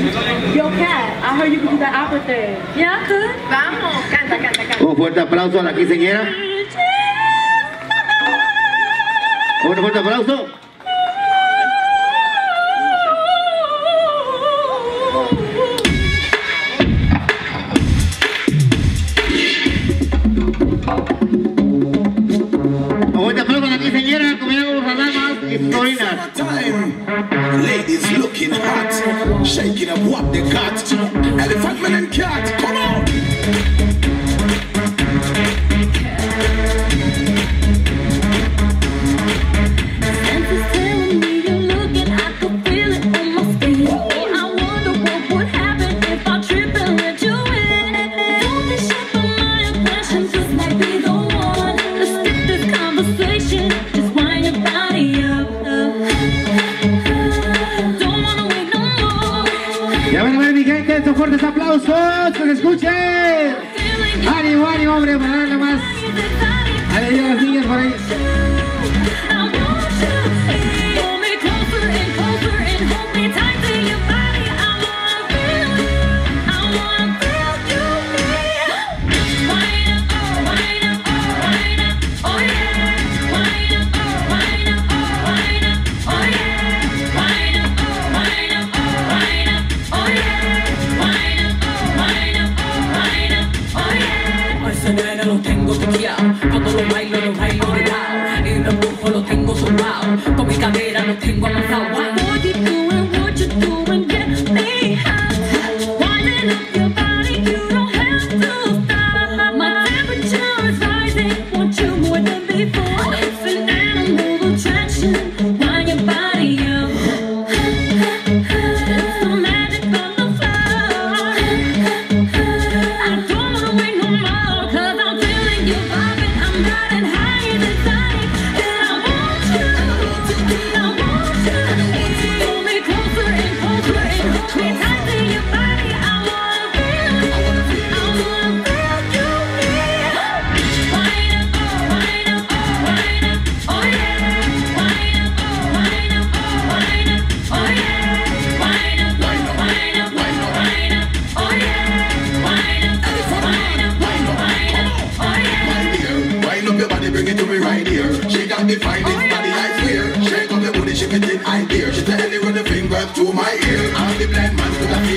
Yo, Cat, I heard you could do that opera thing. Yeah, I could. Vamos, canta, canta, canta. Un fuerte aplauso a la quinceañera. Un fuerte aplauso. Un fuerte aplauso a la quinceñera, como las damas y sobrinas. ladies looking hot, shaking up what they got. Elephant man and Kat, come on! Ya bueno, bueno, mi gente, estos fuertes aplausos, que se escuchen. Ánimo, ánimo, hombre, para darle más. tengo chequeado. Cuando lo bailo, lo bailo de lado. Y los lujos lo tengo zumbado. Con mi cadera lo tengo amasado. Winding up your body, you don't have to stop. My temperature. Somebody bring it to me right here. She got me fighting, oh, body I swear. Shake up the booty, she it in, I dare. She tell me with a finger to my ear. I'm the blind man to the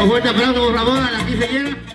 Un fuerte aplauso, por favor, a la quinceañera.